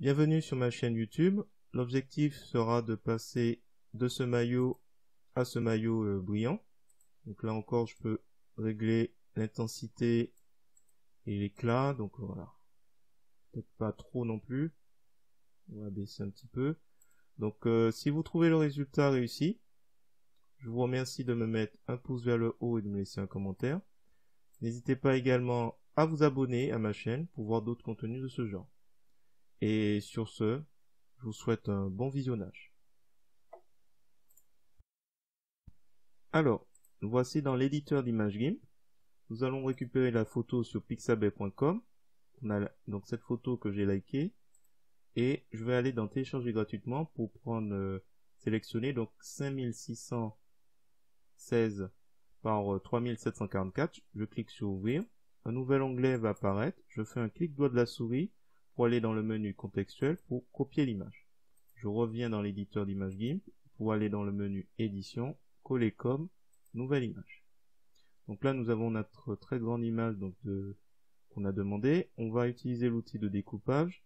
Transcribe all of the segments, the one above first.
Bienvenue sur ma chaîne YouTube. L'objectif sera de passer de ce maillot à ce maillot euh, brillant. Donc là encore, je peux régler l'intensité et l'éclat. Donc voilà. Peut-être pas trop non plus. On va baisser un petit peu. Donc euh, si vous trouvez le résultat réussi, je vous remercie de me mettre un pouce vers le haut et de me laisser un commentaire. N'hésitez pas également à vous abonner à ma chaîne pour voir d'autres contenus de ce genre. Et sur ce, je vous souhaite un bon visionnage. Alors, voici dans l'éditeur d'image GIMP. Nous allons récupérer la photo sur pixabay.com. On a donc cette photo que j'ai likée. Et je vais aller dans télécharger gratuitement pour prendre, euh, sélectionner donc 5616 par 3744. Euh, je clique sur ouvrir. Un nouvel onglet va apparaître. Je fais un clic droit de la souris pour aller dans le menu contextuel pour copier l'image. Je reviens dans l'éditeur d'image GIMP pour aller dans le menu édition, coller comme, nouvelle image. Donc là nous avons notre très grande image de qu'on a demandé. On va utiliser l'outil de découpage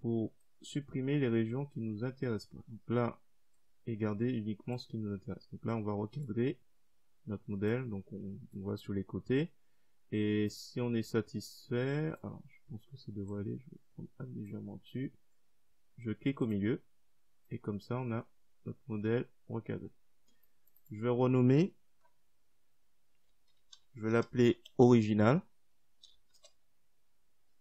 pour supprimer les régions qui nous intéressent pas. Donc là et garder uniquement ce qui nous intéresse. Donc là on va recadrer notre modèle, donc on, on va sur les côtés. Et si on est satisfait, alors pense que ça devrait aller, je vais prendre légèrement dessus. Je clique au milieu, et comme ça on a notre modèle recadré. Je vais renommer, je vais l'appeler original.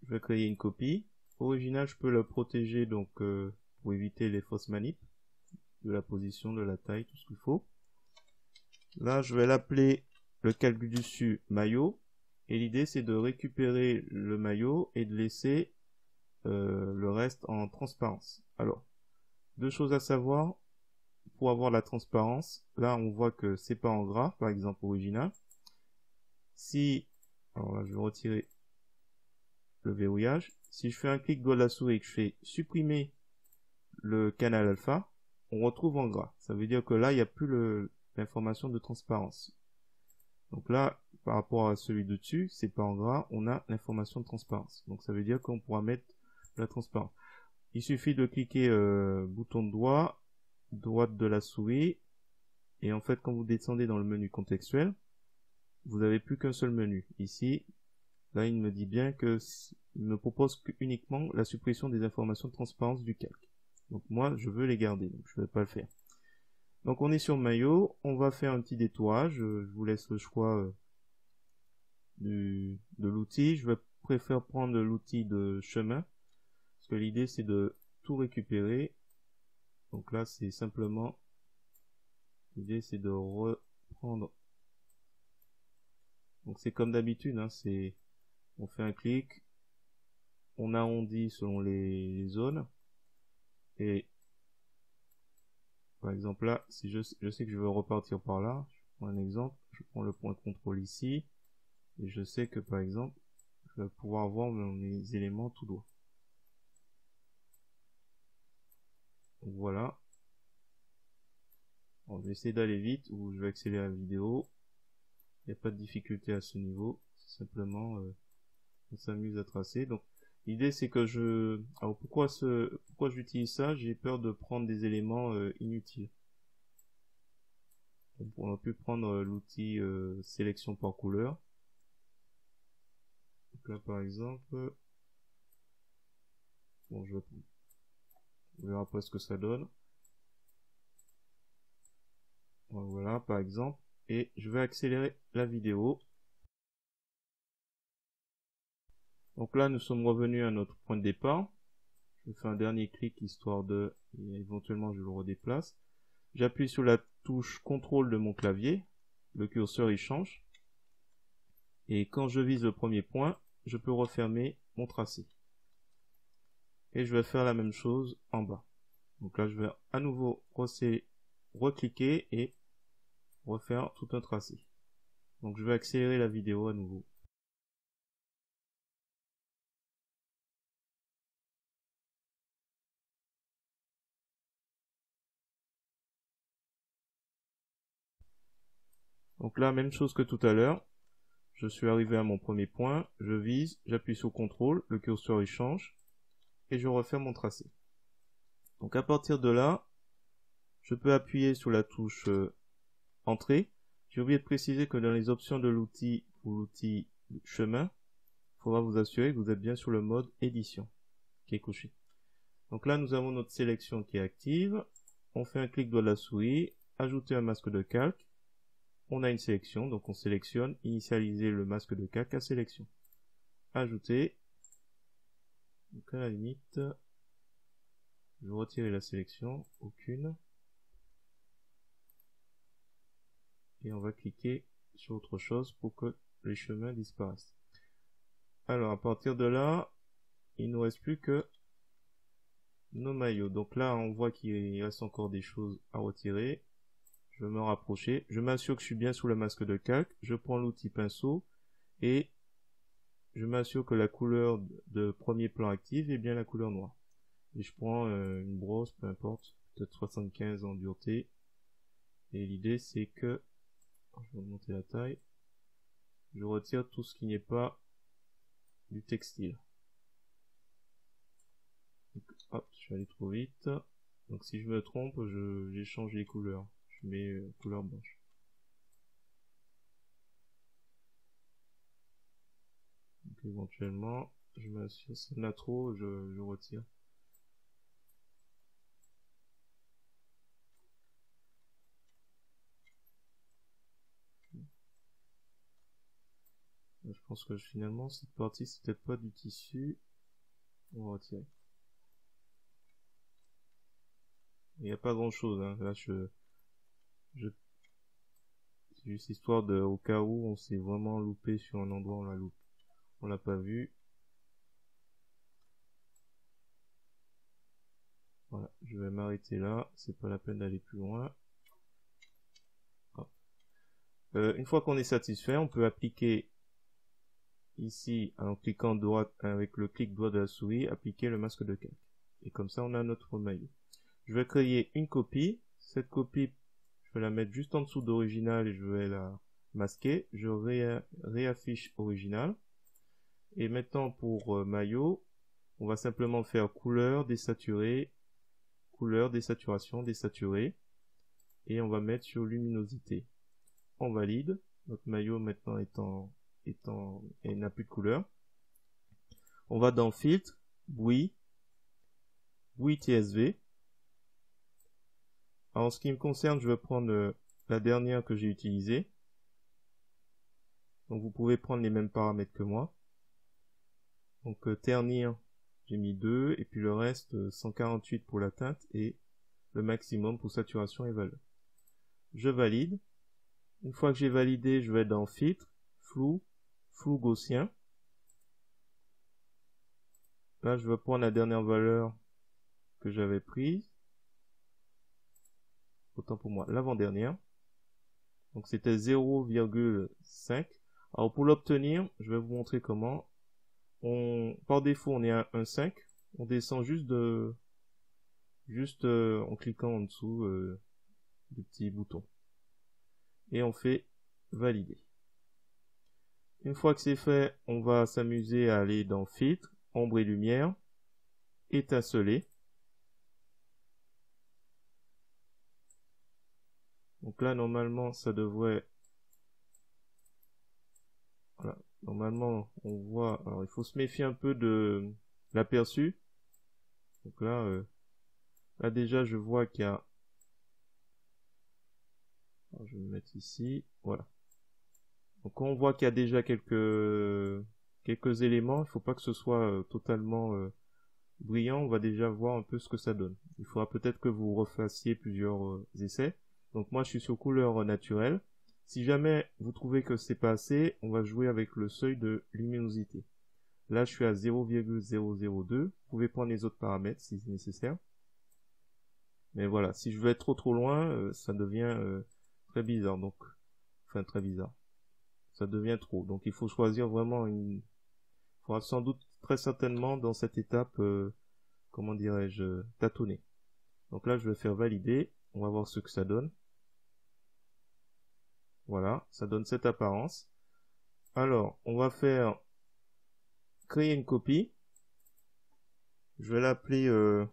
Je vais créer une copie. Original, je peux le protéger donc euh, pour éviter les fausses manips de la position, de la taille, tout ce qu'il faut. Là, je vais l'appeler le calcul dessus maillot et l'idée, c'est de récupérer le maillot et de laisser euh, le reste en transparence. Alors, deux choses à savoir. Pour avoir la transparence, là, on voit que c'est pas en gras, par exemple original. Si, alors là, je vais retirer le verrouillage. Si je fais un clic droit de la souris et que je fais supprimer le canal alpha, on retrouve en gras. Ça veut dire que là, il n'y a plus l'information de transparence. Donc là, par rapport à celui de dessus, c'est pas en gras, on a l'information de transparence. Donc ça veut dire qu'on pourra mettre la transparence. Il suffit de cliquer euh, bouton de doigt, droite de la souris, et en fait quand vous descendez dans le menu contextuel, vous n'avez plus qu'un seul menu. Ici, là il me dit bien que il me propose uniquement la suppression des informations de transparence du calque. Donc moi je veux les garder, donc je ne vais pas le faire. Donc on est sur maillot, on va faire un petit détourage, je vous laisse le choix euh, du, de l'outil. Je vais préférer prendre l'outil de chemin, parce que l'idée c'est de tout récupérer. Donc là c'est simplement, l'idée c'est de reprendre. Donc c'est comme d'habitude, hein, c'est, on fait un clic, on arrondit selon les zones, et par exemple là, si je, je sais que je veux repartir par là, je prends un exemple, je prends le point de contrôle ici, et je sais que par exemple, je vais pouvoir voir mes éléments tout droit. Voilà. On va essayer d'aller vite ou je vais accélérer la vidéo. Il n'y a pas de difficulté à ce niveau. Simplement euh, on s'amuse à tracer. Donc l'idée c'est que je alors pourquoi ce pourquoi j'utilise ça? J'ai peur de prendre des éléments euh, inutiles. On aurait pu prendre euh, l'outil sélection par couleur là par exemple, bon je on verra pas ce que ça donne. Voilà par exemple, et je vais accélérer la vidéo. Donc là nous sommes revenus à notre point de départ. Je fais un dernier clic histoire de, éventuellement je le redéplace. J'appuie sur la touche contrôle de mon clavier, le curseur il change. Et quand je vise le premier point, je peux refermer mon tracé. Et je vais faire la même chose en bas. Donc là, je vais à nouveau recliquer et refaire tout un tracé. Donc je vais accélérer la vidéo à nouveau. Donc là, même chose que tout à l'heure, je suis arrivé à mon premier point, je vise, j'appuie sur CTRL, le curseur il change, et je refais mon tracé. Donc à partir de là, je peux appuyer sur la touche euh, Entrée. J'ai oublié de préciser que dans les options de l'outil ou l'outil chemin, il faudra vous assurer que vous êtes bien sur le mode édition qui est couché. Donc là, nous avons notre sélection qui est active. On fait un clic droit de la souris, ajouter un masque de calque. On a une sélection, donc on sélectionne, initialiser le masque de calque à sélection. Ajouter. Donc à la limite, je vais retirer la sélection, aucune. Et on va cliquer sur autre chose pour que les chemins disparaissent. Alors à partir de là, il nous reste plus que nos maillots. Donc là, on voit qu'il reste encore des choses à retirer. Je vais me rapprocher. Je m'assure que je suis bien sous le masque de calque. Je prends l'outil pinceau et je m'assure que la couleur de premier plan active est bien la couleur noire. Et je prends euh, une brosse, peu importe, peut-être 75 en dureté. Et l'idée c'est que, je vais augmenter la taille, je retire tout ce qui n'est pas du textile. hop, je suis allé trop vite. Donc si je me trompe, je change les couleurs. Mets euh, couleur blanche. Éventuellement, je m'assure, a trop, je, je retire. Je pense que finalement, cette partie, c'est peut-être pas du tissu. On va retirer. Il n'y a pas grand chose, hein. Là, je, c'est juste histoire de, au cas où on s'est vraiment loupé sur un endroit, on l'a loupé. On l'a pas vu. Voilà, je vais m'arrêter là. C'est pas la peine d'aller plus loin. Euh, une fois qu'on est satisfait, on peut appliquer ici, en cliquant droite, avec le clic droit de la souris, appliquer le masque de calque. Et comme ça, on a notre maillot. Je vais créer une copie. Cette copie, je vais la mettre juste en dessous d'original et je vais la masquer. Je réaffiche original. Et maintenant, pour euh, maillot, on va simplement faire couleur, désaturé, couleur, désaturation, désaturé. Et on va mettre sur luminosité. On valide. Notre maillot maintenant est en et n'a plus de couleur. On va dans filtre, bruit, bruit TSV. En ce qui me concerne, je vais prendre euh, la dernière que j'ai utilisée. Donc vous pouvez prendre les mêmes paramètres que moi. Donc euh, ternir, j'ai mis 2 et puis le reste 148 euh, pour la teinte et le maximum pour saturation et valeur. Je valide. Une fois que j'ai validé, je vais dans filtre, flou, flou gaussien. Là, je vais prendre la dernière valeur que j'avais prise. Autant pour moi, l'avant-dernière. Donc c'était 0,5. Alors pour l'obtenir, je vais vous montrer comment. On, par défaut, on est à 1,5. On descend juste de, juste euh, en cliquant en dessous euh, du petit bouton. Et on fait valider. Une fois que c'est fait, on va s'amuser à aller dans filtre, ombre et lumière, étinceler. Donc là, normalement, ça devrait... Voilà. Normalement, on voit... Alors, il faut se méfier un peu de l'aperçu. Donc là, euh, là déjà, je vois qu'il y a... je vais me mettre ici. Voilà. Donc on voit qu'il y a déjà quelques quelques éléments, il faut pas que ce soit euh, totalement euh, brillant, on va déjà voir un peu ce que ça donne. Il faudra peut-être que vous refassiez plusieurs essais. Donc moi je suis sur couleur naturelle. Si jamais vous trouvez que c'est pas assez, on va jouer avec le seuil de luminosité. Là je suis à 0,002. Vous pouvez prendre les autres paramètres si c'est nécessaire. Mais voilà, si je veux être trop trop loin, ça devient très bizarre. Donc, enfin très bizarre ça devient trop. Donc il faut choisir vraiment une... Il faudra sans doute très certainement dans cette étape, euh, comment dirais-je, tâtonner. Donc là, je vais faire valider. On va voir ce que ça donne. Voilà, ça donne cette apparence. Alors, on va faire créer une copie. Je vais l'appeler euh,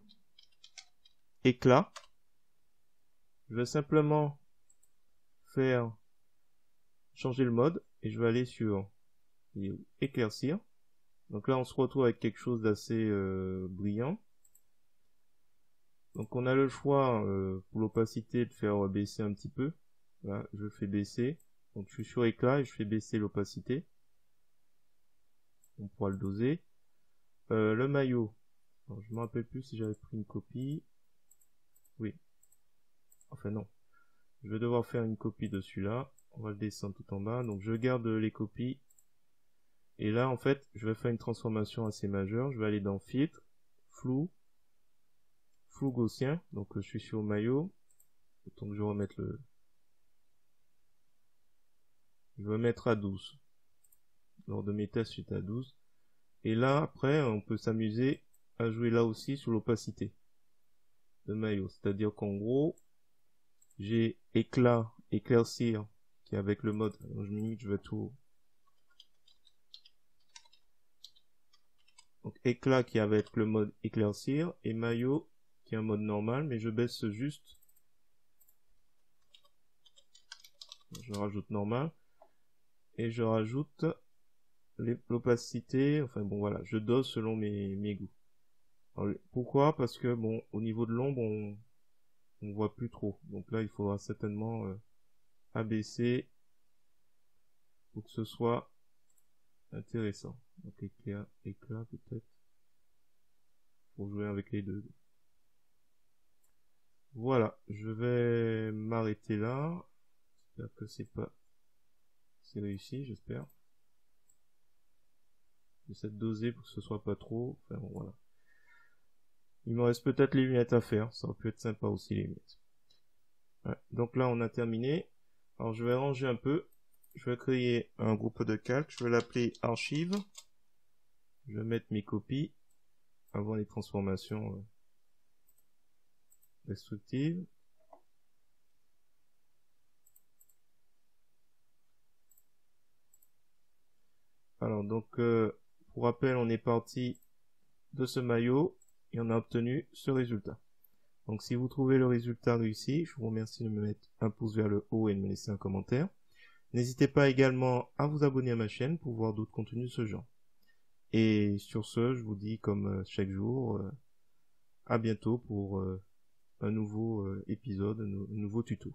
éclat. Je vais simplement faire changer le mode et je vais aller sur éclaircir. Donc là, on se retrouve avec quelque chose d'assez euh, brillant. Donc on a le choix euh, pour l'opacité de faire baisser un petit peu. Je fais baisser. Donc je suis sur éclat et je fais baisser l'opacité. On pourra le doser. Euh, le maillot. je me rappelle plus si j'avais pris une copie. Oui. Enfin non. Je vais devoir faire une copie de celui-là. On va le descendre tout en bas. Donc je garde les copies. Et là, en fait, je vais faire une transformation assez majeure. Je vais aller dans Filtre, Flou, Flou gaussien. Donc je suis sur maillot. Donc je vais remettre le... Je vais mettre à 12. Lors de mes tests, j'étais à 12. Et là, après, on peut s'amuser à jouer là aussi sur l'opacité de maillot. C'est-à-dire qu'en gros, j'ai éclat, éclaircir, qui est avec le mode, je je vais tout. Donc éclat qui avec le mode éclaircir et maillot qui est un mode normal, mais je baisse juste. Je rajoute normal et je rajoute l'opacité. Enfin bon voilà, je dose selon mes, goûts. pourquoi? Parce que bon, au niveau de l'ombre, on, on voit plus trop. Donc là, il faudra certainement euh, abaisser pour que ce soit intéressant. Donc éclat, éclat peut-être. Pour jouer avec les deux. Voilà, je vais m'arrêter là. J'espère que c'est pas... C'est réussi, j'espère. J'essaie de doser pour que ce soit pas trop. Enfin bon, voilà. Il me reste peut-être les lunettes à faire. Ça aurait pu être sympa aussi les lunettes. Donc là, on a terminé. Alors je vais ranger un peu. Je vais créer un groupe de calque. Je vais l'appeler archive. Je vais mettre mes copies avant les transformations destructives. Alors donc euh, pour rappel on est parti de ce maillot et on a obtenu ce résultat. Donc si vous trouvez le résultat réussi, je vous remercie de me mettre un pouce vers le haut et de me laisser un commentaire. N'hésitez pas également à vous abonner à ma chaîne pour voir d'autres contenus de ce genre. Et sur ce, je vous dis comme euh, chaque jour, euh, à bientôt pour euh, un nouveau épisode, un nouveau tuto.